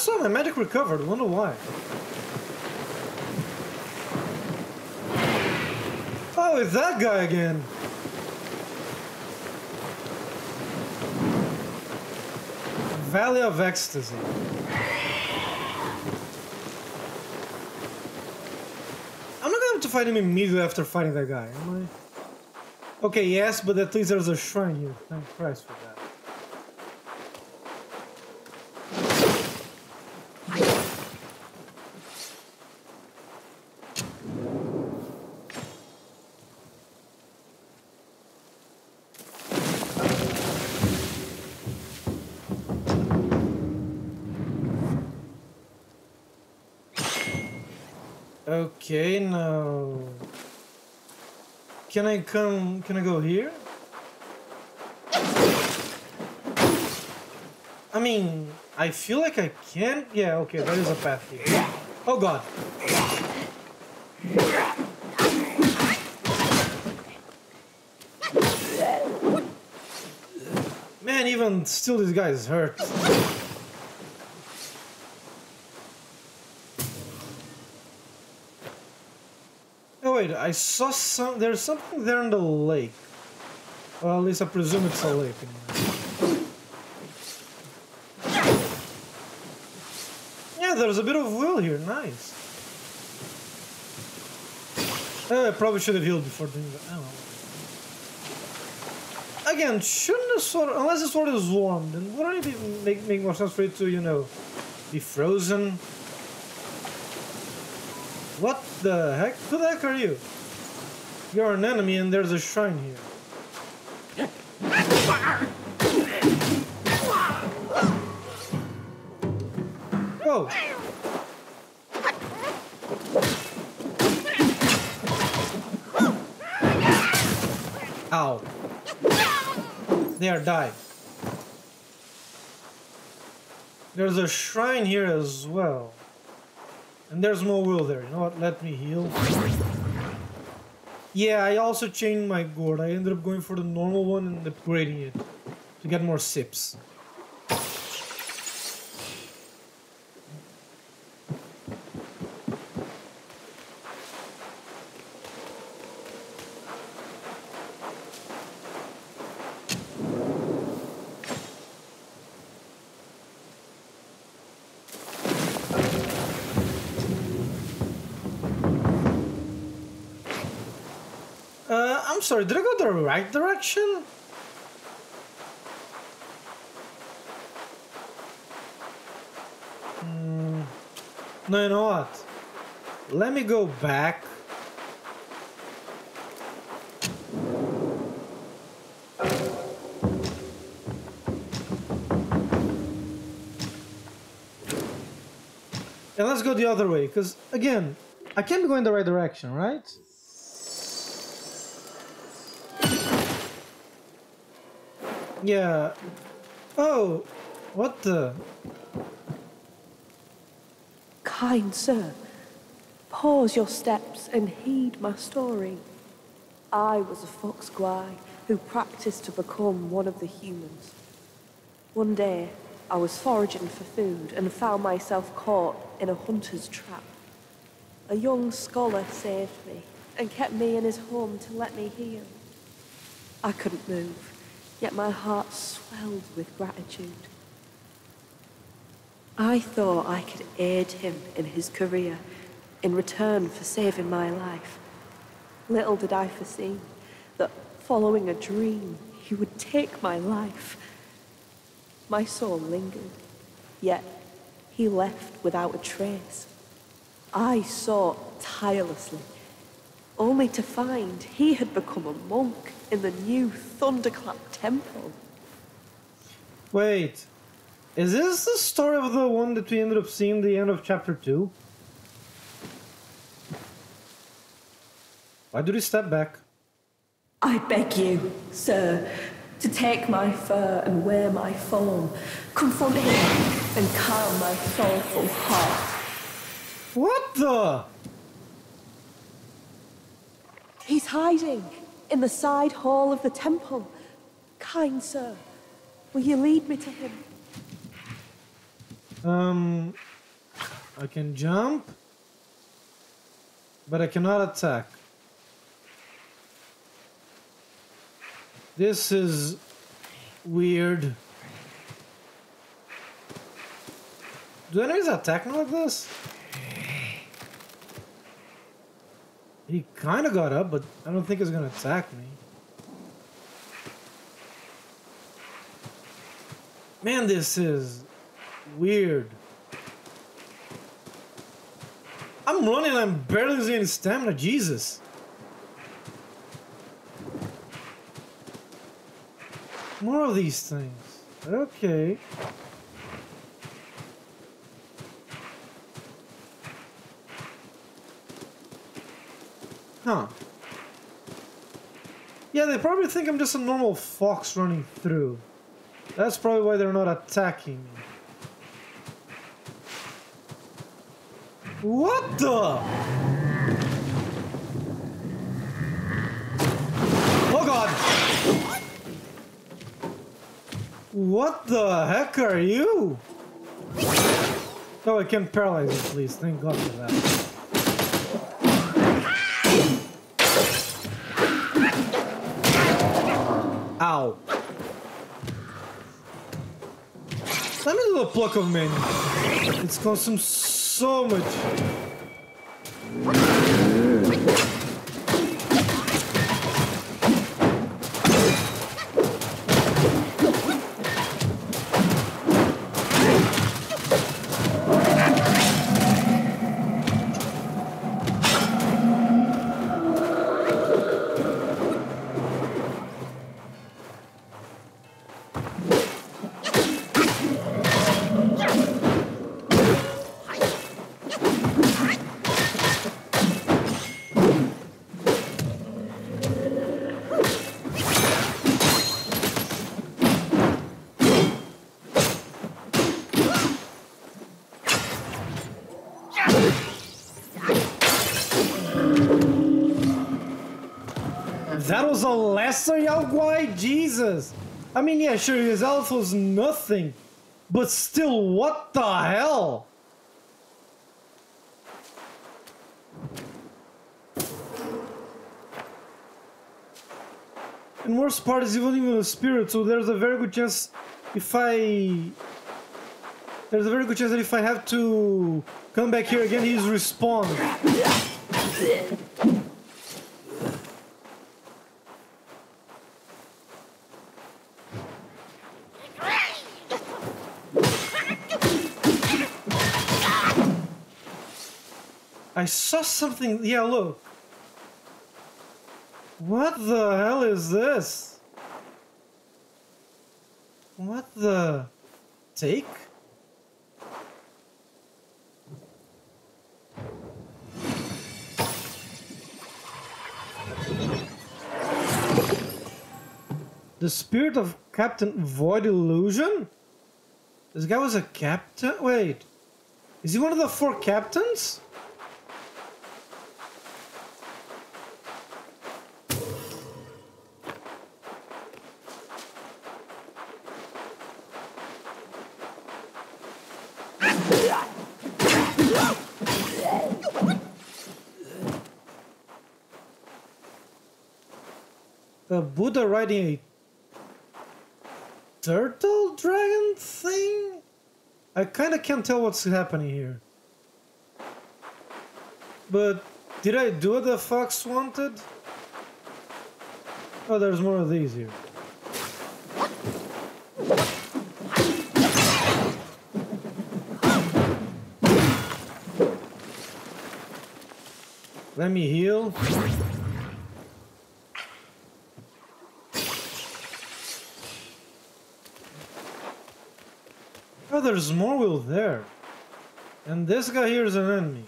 saw my magic recovered. Wonder why. Oh, it's that guy again. Valley of Ecstasy. I'm not gonna have to fight him immediately after fighting that guy, am I? Okay, yes, but at least there's a shrine here. Thank Christ for that. Okay, now... Can I come... Can I go here? I mean, I feel like I can... Yeah, okay, there is a path here. Oh god. Man, even still this guy is hurt. I saw some. There's something there in the lake. Well, at least I presume it's a lake. Yeah, there's a bit of will here. Nice. Uh, I probably should have healed before doing that. Again, shouldn't the sword, unless the sword is warm, then wouldn't it be, make, make more sense for it to, you know, be frozen? What the heck? Who the heck are you? You're an enemy and there's a shrine here. Whoa! Ow. There, die. There's a shrine here as well. And there's more will there. You know what? Let me heal. Yeah, I also changed my gourd. I ended up going for the normal one and upgrading it to get more sips. Uh, I'm sorry, did I go the right direction? Hmm. No, you know what? Let me go back. And let's go the other way, because again, I can't be going the right direction, right? Yeah. Oh, what the? Kind sir, pause your steps and heed my story. I was a fox guy who practiced to become one of the humans. One day, I was foraging for food and found myself caught in a hunter's trap. A young scholar saved me and kept me in his home to let me heal. I couldn't move, yet my heart swelled with gratitude. I thought I could aid him in his career in return for saving my life. Little did I foresee that following a dream, he would take my life. My soul lingered, yet he left without a trace. I sought tirelessly, only to find he had become a monk in the new Thunderclap Temple. Wait, is this the story of the one that we ended up seeing at the end of chapter 2? Why did he step back? I beg you, sir, to take my fur and wear my form, confront him and calm my sorrowful heart. What the? He's hiding in the side hall of the temple. Kind sir, will you lead me to him? Um, I can jump, but I cannot attack. This is weird. Do enemies attack me like this? He kind of got up, but I don't think he's gonna attack me. Man, this is weird. I'm running, I'm barely losing stamina, Jesus. More of these things. Okay. Huh. Yeah, they probably think I'm just a normal fox running through. That's probably why they're not attacking me. What the? Oh god! What the heck are you? Oh, I can paralyze you, please. Thank God for that. Ow. Let me do a pluck of many. It's consumed so much. Was a lesser Yao Guai? Jesus! I mean, yeah, sure, his health was nothing. But still, what the hell? And worst part is he wasn't even a spirit, so there's a very good chance if I... There's a very good chance that if I have to come back here again, he's respawned. I saw something. yellow. What the hell is this? What the? Take? The spirit of Captain Void Illusion? This guy was a captain? Wait. Is he one of the four captains? A Buddha riding a turtle dragon thing? I kinda can't tell what's happening here. But did I do what the fox wanted? Oh, there's more of these here. Let me heal. There's more will there. And this guy here is an enemy.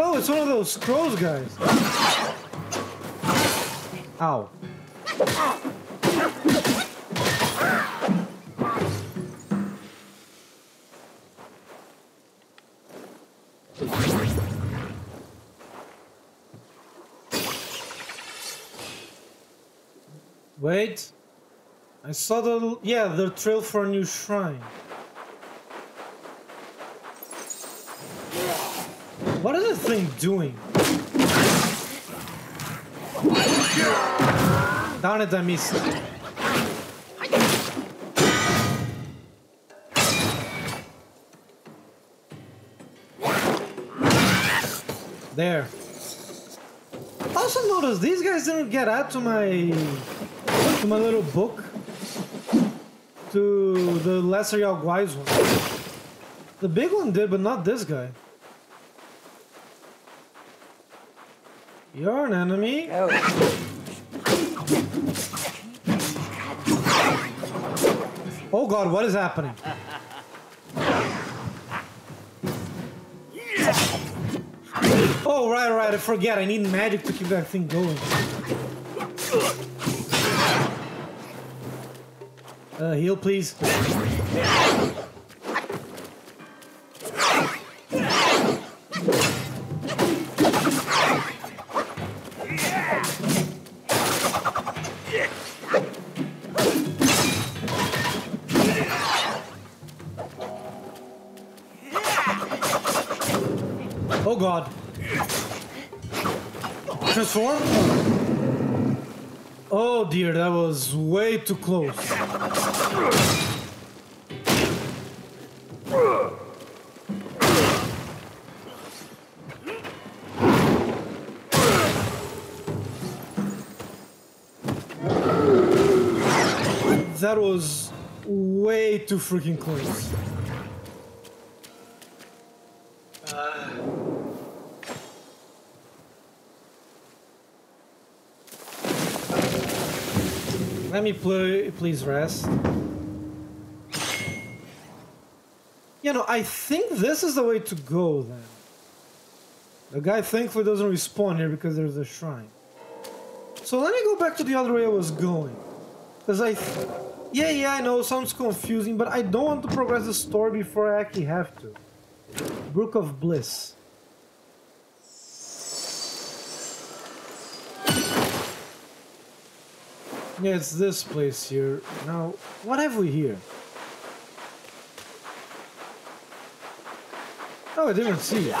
Oh, it's one of those crows guys. Ow. Wait. I saw the yeah the trail for a new shrine. What is this thing doing? Darn it, I missed. There. Also notice these guys didn't get out to my to my little book to the lesser Yaoguai's one. The big one did, but not this guy. You're an enemy. Oh. Oh god, what is happening? Oh, right, right, I forget. I need magic to keep that thing going. Uh, heal, please. Oh god. Transform? Oh dear, that was way too close. That was way too freaking close. Let me play, please rest. You know, I think this is the way to go then. The guy thankfully doesn't respawn here because there's a shrine. So let me go back to the other way I was going. Because I... Yeah, yeah, I know, sounds confusing, but I don't want to progress the story before I actually have to. Brook of Bliss. Yeah, it's this place here. Now, what have we here? Oh, I didn't see it.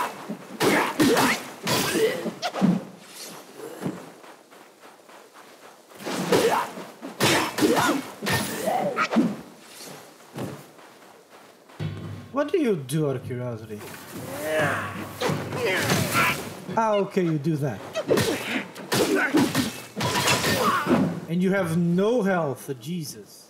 What do you do out of curiosity? Ah, okay, you do that. And you have no health, Jesus.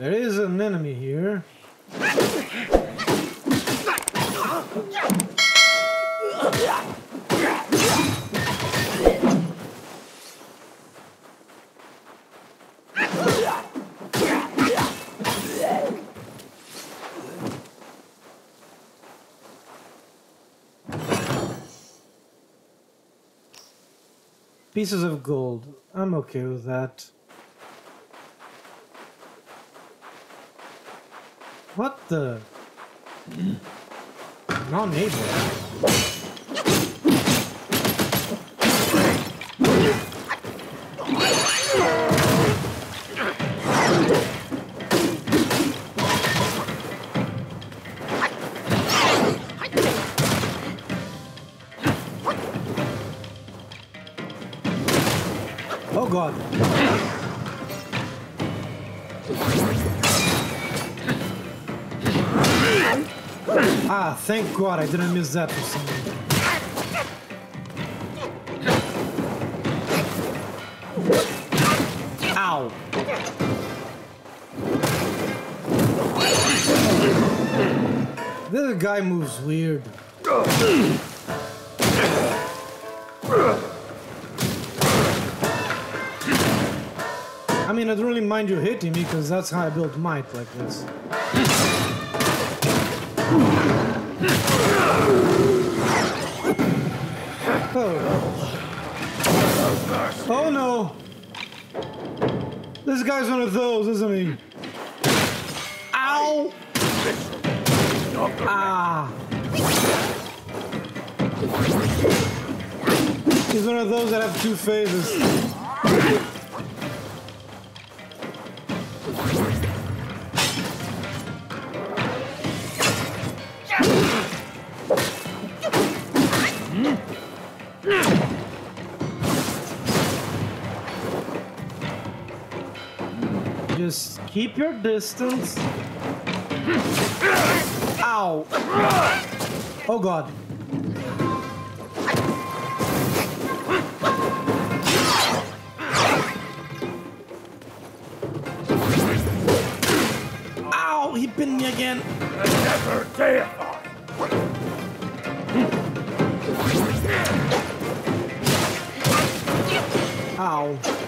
There is an enemy here. Pieces of gold. I'm okay with that. What the? Hmm. Non-neighbor. Ah, thank god I didn't miss that for some reason. Ow. This guy moves weird. I mean, I don't really mind you hitting me because that's how I built might like this. Oh. Oh no. This guy's one of those, isn't he? Ow! Ah! He's one of those that have two phases. Keep your distance. Ow! Oh god. Ow! He pinned me again. Never. Ow.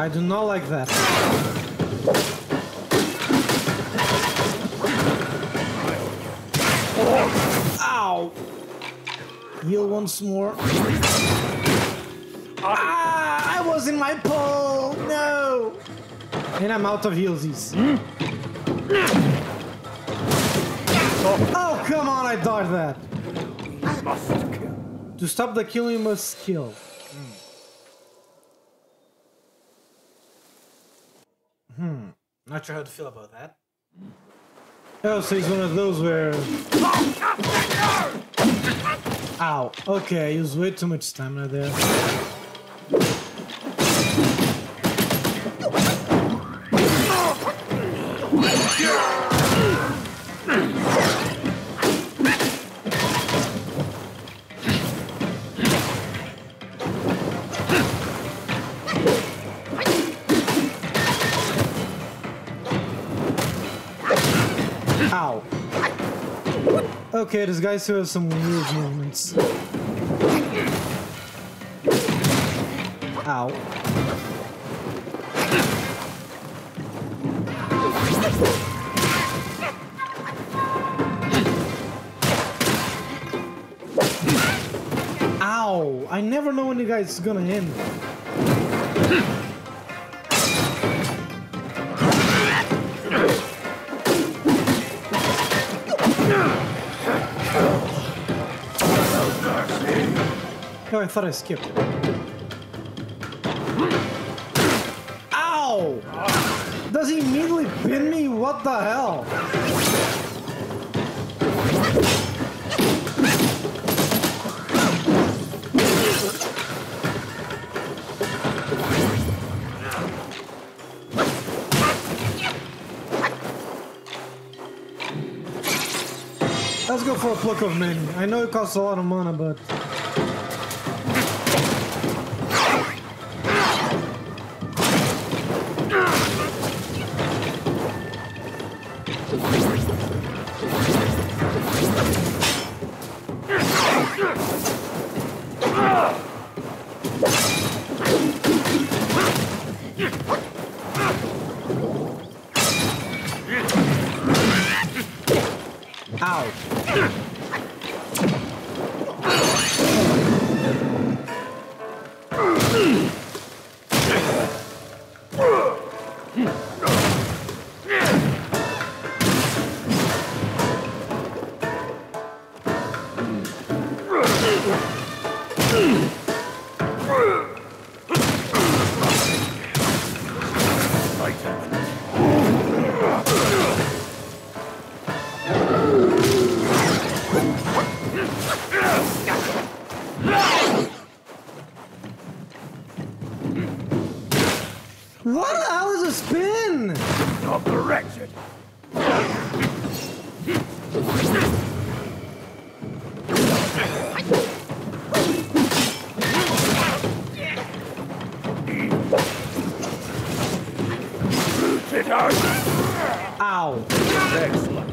I do not like that. Ow! Heal once more. Ah! I was in my pole! No! And I'm out of healsies. Oh, come on, I dodged that. Must kill. To stop the kill, you must kill. Not sure how to feel about that. Oh, so he's one of those where. Ow. Okay, used way too much stamina there. Okay, this guy still has some weird movements. Ow. Ow! I never know when the guy's gonna end. I thought I skipped it. Ow! Does he immediately pin me? What the hell? Let's go for a pluck of many. I know it costs a lot of mana, but Ow. Excellent.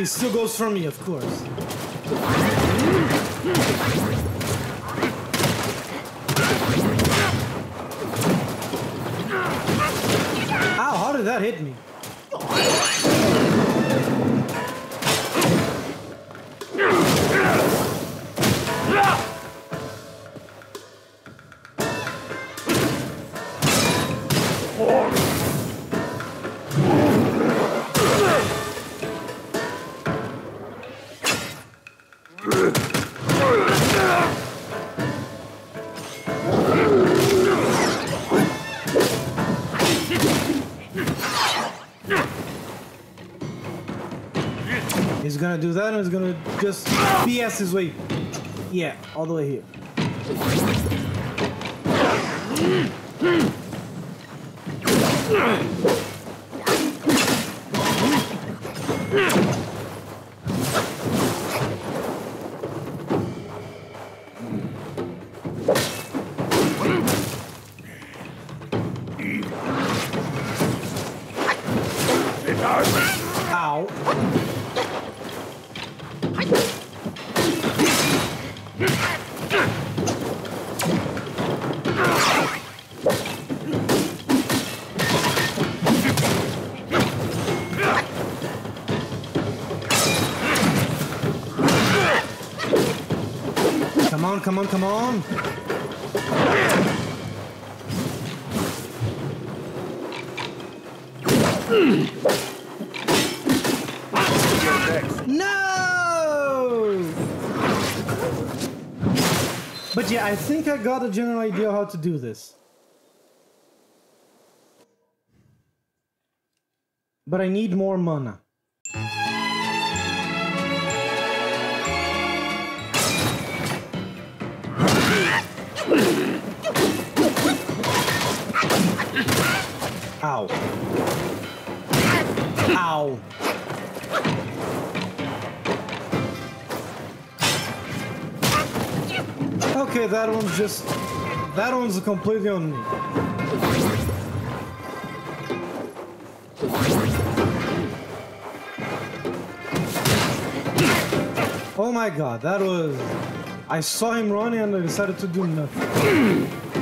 He still goes for me, of course. Ow, how did that hit me? Gonna do that and he's gonna just BS his way. Yeah, all the way here. Ow. On, come on, come on. No! But yeah, I think I got a general idea how to do this. But I need more mana. Ow. Ow. Okay, that one's just... That one's completely on me. Oh my god, that was... I saw him running and I decided to do nothing.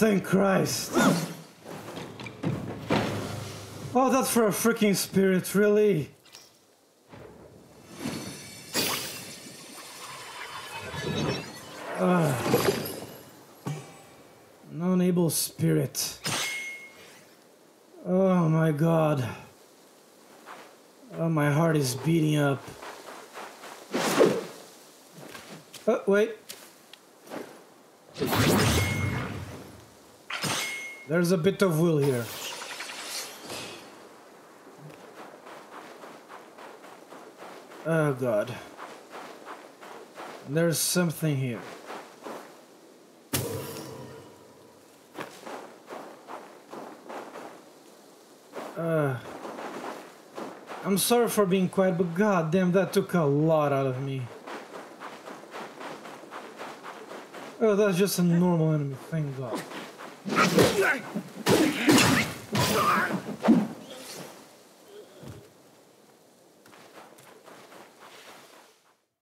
Thank Christ. Oh, that's for a freaking spirit, really? Ah. Non-able spirit. Oh my god. Oh, my heart is beating up. Oh, wait. There's a bit of will here. Oh god. There's something here. Uh, I'm sorry for being quiet, but god damn, that took a lot out of me. Oh, that's just a normal enemy, thank god. Ah!